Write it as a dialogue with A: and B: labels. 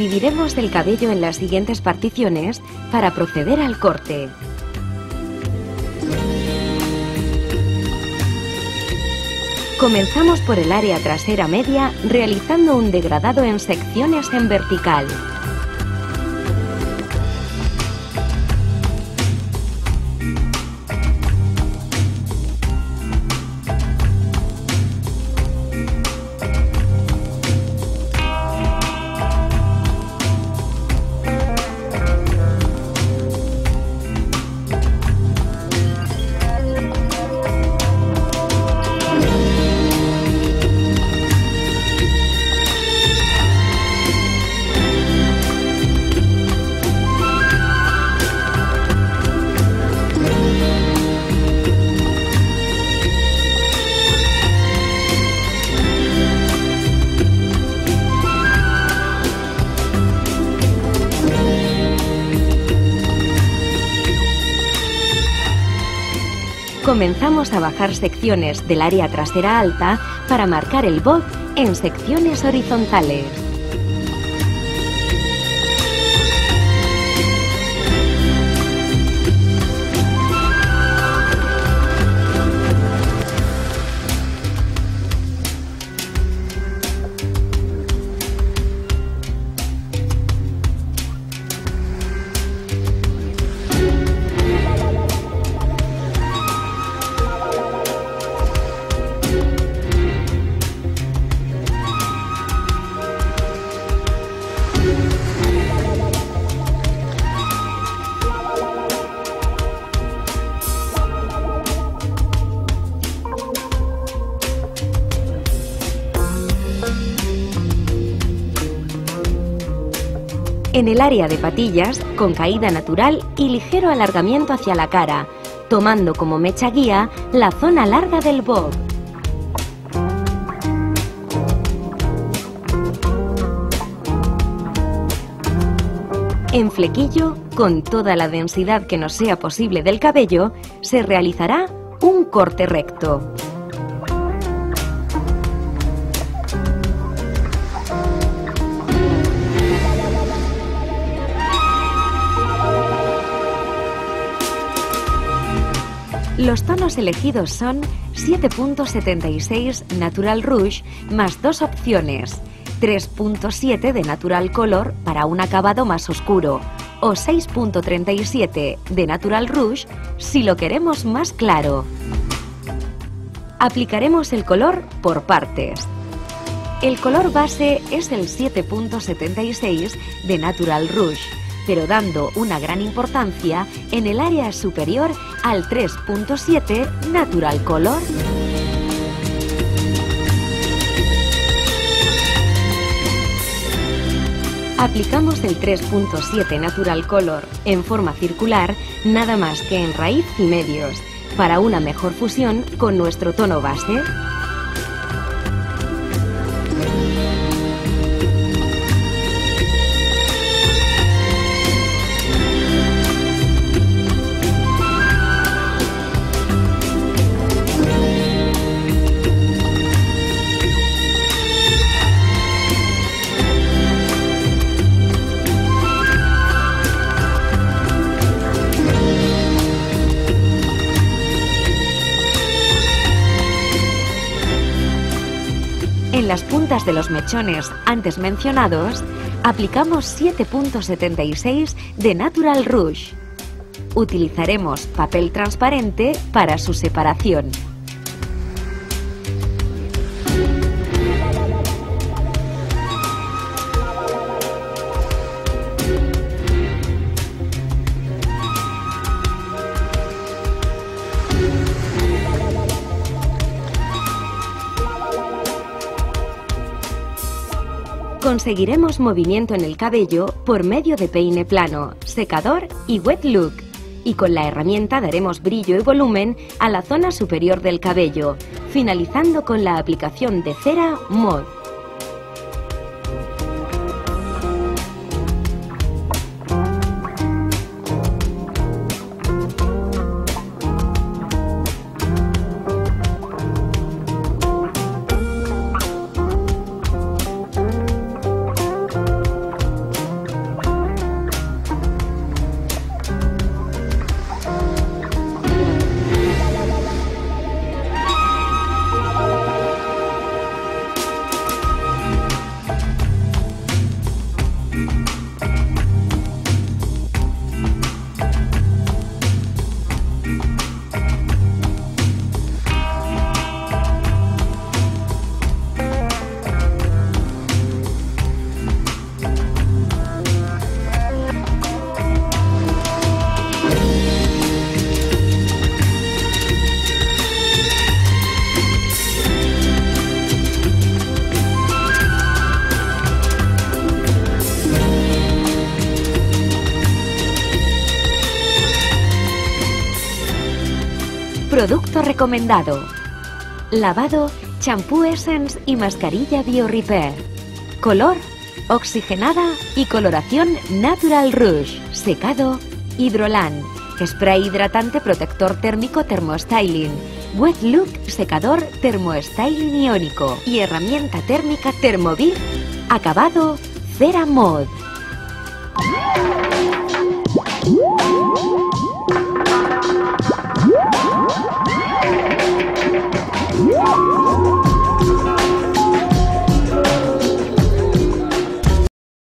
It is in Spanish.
A: Dividiremos el cabello en las siguientes particiones para proceder al corte. Comenzamos por el área trasera media realizando un degradado en secciones en vertical. Comenzamos a bajar secciones del área trasera alta para marcar el bob en secciones horizontales. En el área de patillas, con caída natural y ligero alargamiento hacia la cara, tomando como mecha guía la zona larga del bob. En flequillo, con toda la densidad que nos sea posible del cabello, se realizará un corte recto. Los tonos elegidos son 7.76 Natural Rouge más dos opciones, 3.7 de Natural Color para un acabado más oscuro o 6.37 de Natural Rouge si lo queremos más claro. Aplicaremos el color por partes. El color base es el 7.76 de Natural Rouge pero dando una gran importancia en el área superior al 3.7 Natural Color. Aplicamos el 3.7 Natural Color en forma circular nada más que en raíz y medios para una mejor fusión con nuestro tono base. Las puntas de los mechones antes mencionados, aplicamos 7.76 de Natural Rouge. Utilizaremos papel transparente para su separación. Conseguiremos movimiento en el cabello por medio de peine plano, secador y wet look. Y con la herramienta daremos brillo y volumen a la zona superior del cabello, finalizando con la aplicación de cera Mod. Producto recomendado. Lavado, champú Essence y mascarilla Bio Repair. Color, oxigenada y coloración Natural Rouge. Secado, Hidrolan. Spray hidratante protector térmico Thermostyling. Wet Look secador Thermostyling iónico. Y herramienta térmica Thermovir. Acabado Cera Mod.